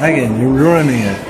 Again, you're ruining it.